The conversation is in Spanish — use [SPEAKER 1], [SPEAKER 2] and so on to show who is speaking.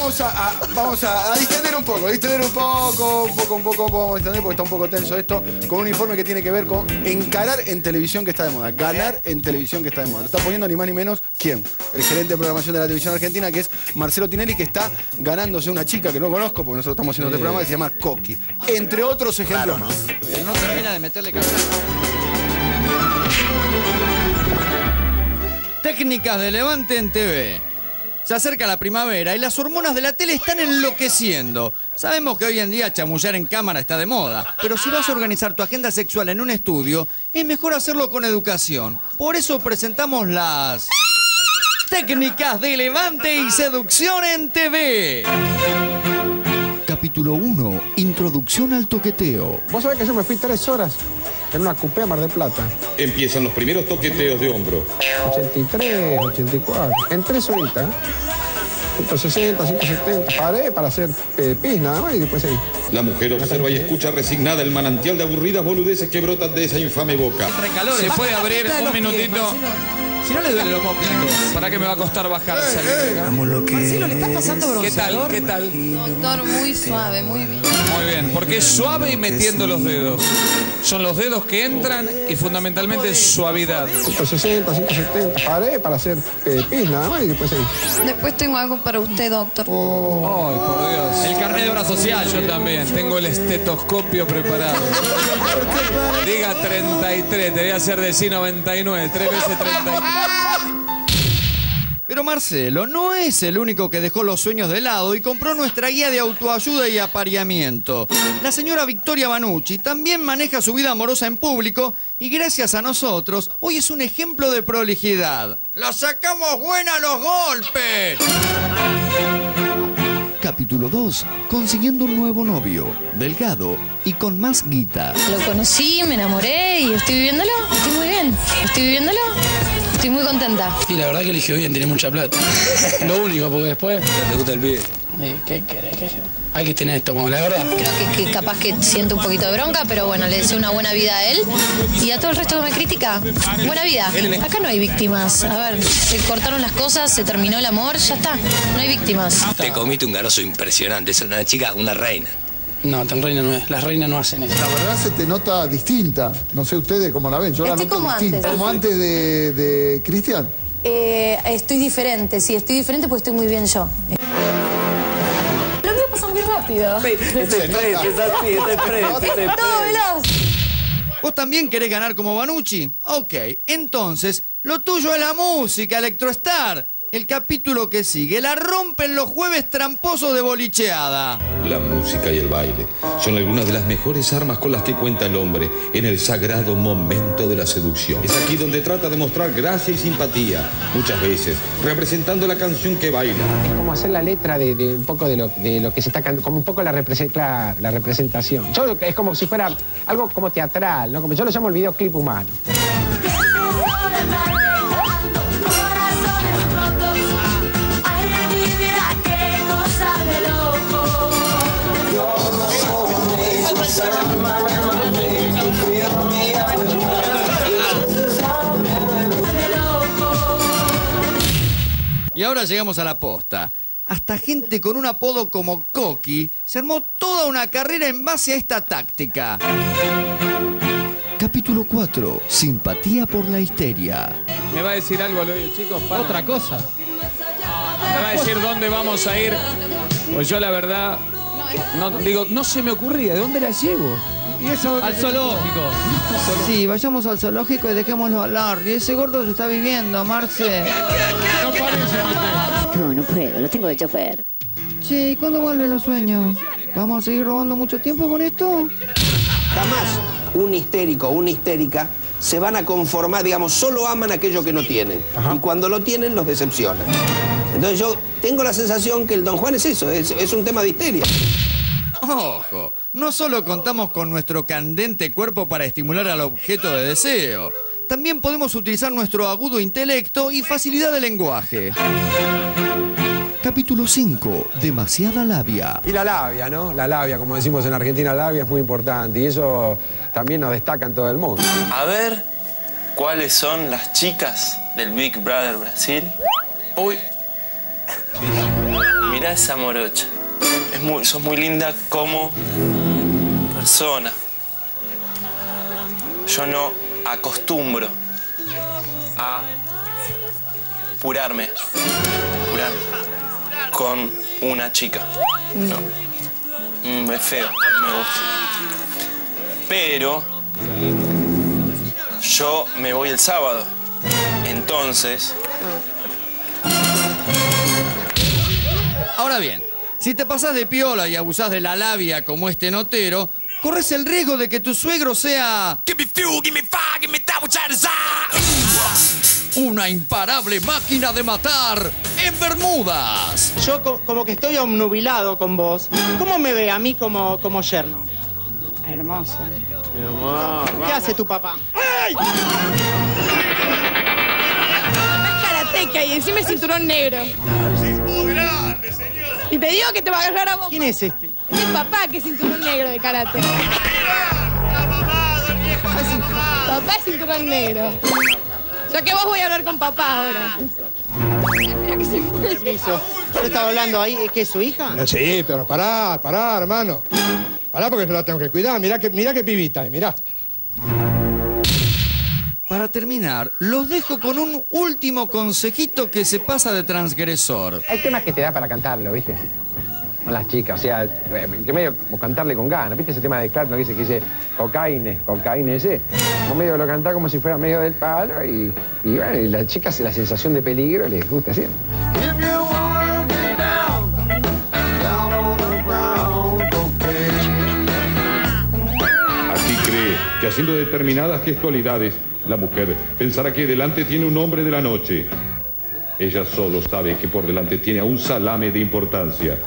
[SPEAKER 1] vamos a, a- vamos a, a distender un poco, distender un poco, un poco, un poco, vamos a distender porque está un poco tenso esto, con un informe que tiene que ver con encarar en televisión que está de moda, ganar en televisión que está de moda. Lo está poniendo ni más ni menos, ¿quién? El gerente de programación de la televisión argentina, que es Marcelo Tinelli, que está ganándose una chica que no conozco, porque nosotros estamos haciendo este programa, que se llama Coqui. Entre otros ejemplos
[SPEAKER 2] no termina de meterle cabeza. Técnicas de Levante en TV. Se acerca la primavera y las hormonas de la tele están enloqueciendo. Sabemos que hoy en día chamullar en cámara está de moda, pero si vas a organizar tu agenda sexual en un estudio, es mejor hacerlo con educación. Por eso presentamos las técnicas de Levante y seducción en TV. Capítulo 1. Introducción al toqueteo.
[SPEAKER 3] Vos sabés que yo me fui tres horas en una coupé a Mar del Plata.
[SPEAKER 4] Empiezan los primeros toqueteos de hombro.
[SPEAKER 3] 83, 84. En tres horitas. 160, 170. Paré para hacer eh, pis nada más y después seguí.
[SPEAKER 4] La mujer observa y escucha resignada el manantial de aburridas boludeces que brotan de esa infame boca.
[SPEAKER 5] Se puede abrir un minutito. Si no le duele el homóplato, ¿para qué me va a costar bajarse?
[SPEAKER 6] Marcelo, ¿le estás pasando
[SPEAKER 5] ¿Qué tal?
[SPEAKER 6] bronceador?
[SPEAKER 5] ¿Qué tal?
[SPEAKER 7] Doctor, muy suave, muy bien.
[SPEAKER 5] Muy bien, porque es suave y metiendo los dedos. Son los dedos que entran y fundamentalmente suavidad.
[SPEAKER 3] 160, 170. Paré para hacer eh, pis nada más y después seguí.
[SPEAKER 7] Después tengo algo para usted, doctor.
[SPEAKER 5] Ay, por Dios. El carnet de obra social. Yo también. Tengo el estetoscopio preparado. Diga 33, te voy a hacer decir 99, 3 veces 33.
[SPEAKER 2] Pero Marcelo no es el único que dejó los sueños de lado y compró nuestra guía de autoayuda y apareamiento. La señora Victoria Banucci también maneja su vida amorosa en público y gracias a nosotros hoy es un ejemplo de prolijidad. ¡La sacamos buena a los golpes! Capítulo 2. Consiguiendo un nuevo novio, delgado y con más guita.
[SPEAKER 7] Lo conocí, me enamoré y estoy viviéndolo. Estoy muy bien. Estoy viviéndolo. Estoy muy contenta.
[SPEAKER 8] Y la verdad que eligió bien, tiene mucha plata. Lo único, porque después.
[SPEAKER 9] ¿Te gusta el pibe?
[SPEAKER 8] ¿Qué querés? ¿Qué? Hay que tener esto, como la verdad.
[SPEAKER 7] Creo que, que capaz que siento un poquito de bronca, pero bueno, le deseo una buena vida a él. Y a todo el resto que me critica, buena vida. Acá no hay víctimas. A ver, se cortaron las cosas, se terminó el amor, ya está. No hay víctimas.
[SPEAKER 9] Te comiste un garozo impresionante. Es una chica, una reina.
[SPEAKER 8] No, tan reina no es. Las reinas no hacen eso.
[SPEAKER 10] La verdad se te nota distinta. No sé ustedes cómo la ven. Yo la noto
[SPEAKER 6] como
[SPEAKER 10] distinta.
[SPEAKER 6] antes.
[SPEAKER 10] Como antes de, de Cristian.
[SPEAKER 6] Eh, estoy diferente, sí, estoy diferente porque estoy muy bien yo. Lo mío pasa muy rápido.
[SPEAKER 9] Este es pre, es así, este es pre, este es
[SPEAKER 6] Todo veloz.
[SPEAKER 2] ¿Vos también querés ganar como Banucci? Ok, entonces, lo tuyo es la música, Electrostar. El capítulo que sigue, la rompen los jueves tramposos de bolicheada.
[SPEAKER 4] La música y el baile son algunas de las mejores armas con las que cuenta el hombre en el sagrado momento de la seducción. Es aquí donde trata de mostrar gracia y simpatía, muchas veces representando la canción que baila.
[SPEAKER 3] Es como hacer la letra de, de un poco de lo, de lo que se está cantando, como un poco la, represen- la, la representación. Yo, es como si fuera algo como teatral, ¿no? Como yo lo llamo el videoclip humano.
[SPEAKER 2] Ahora llegamos a la posta. Hasta gente con un apodo como Coqui se armó toda una carrera en base a esta táctica. Capítulo 4. Simpatía por la histeria.
[SPEAKER 5] ¿Me va a decir algo al oído, chicos? Otra cosa. ¿Me va a decir dónde vamos a ir? Pues yo la verdad, no, digo, no se me ocurría. ¿De dónde la llevo? Al zoológico.
[SPEAKER 2] Sí, vayamos al zoológico y dejémoslo hablar. Y ese gordo se está viviendo, Marce.
[SPEAKER 5] No parece,
[SPEAKER 11] No, no puedo, lo tengo de chofer.
[SPEAKER 2] Che, ¿y cuándo vuelven los sueños? ¿Vamos a seguir robando mucho tiempo con esto?
[SPEAKER 12] Jamás un histérico o una histérica se van a conformar, digamos, solo aman aquello que no tienen. Y cuando lo tienen, los decepcionan. Entonces yo tengo la sensación que el Don Juan es eso, es, es un tema de histeria.
[SPEAKER 2] Ojo, no solo contamos con nuestro candente cuerpo para estimular al objeto de deseo, también podemos utilizar nuestro agudo intelecto y facilidad de lenguaje. Capítulo 5. Demasiada labia.
[SPEAKER 3] Y la labia, ¿no? La labia, como decimos en Argentina, la labia es muy importante y eso también nos destaca en todo el mundo.
[SPEAKER 13] A ver, ¿cuáles son las chicas del Big Brother Brasil? Uy. Mirá esa morocha. Es muy, sos muy linda como persona. Yo no acostumbro a purarme, purarme con una chica. No. Mm, es feo, me gusta. Pero yo me voy el sábado. Entonces,
[SPEAKER 2] Ahora bien, si te pasás de piola y abusás de la labia como este notero, corres el riesgo de que tu suegro sea... Una imparable máquina de matar en Bermudas.
[SPEAKER 14] Yo co- como que estoy omnubilado con vos. ¿Cómo me ve a mí como, como yerno? Hermoso. ¿Qué hace tu papá?
[SPEAKER 15] Karateca y encima es cinturón negro. Y te digo que te va a agarrar a vos.
[SPEAKER 14] ¿Quién es este?
[SPEAKER 15] Es el papá que es cinturón negro de karate. Papá es cinturón negro. Ya que vos voy a hablar con papá ahora. Mira que se fue.
[SPEAKER 14] Permiso. Yo estaba hablando ahí, ¿es que es su hija?
[SPEAKER 16] No, sí, pero pará, pará, hermano. Pará porque yo la tengo que cuidar. Mirá que, mirá qué pibita, mirá.
[SPEAKER 2] Para terminar, los dejo con un último consejito que se pasa de transgresor.
[SPEAKER 3] Hay temas que te da para cantarlo, ¿viste? Con las chicas, o sea, eh, que medio como cantarle con ganas. ¿Viste ese tema de Clapton que dice que dice cocaine, cocaine ese? Como medio lo canta como si fuera medio del palo y, y bueno, y las chicas la sensación de peligro les gusta siempre.
[SPEAKER 4] Que haciendo determinadas gestualidades, la mujer pensará que delante tiene un hombre de la noche. Ella solo sabe que por delante tiene a un salame de importancia.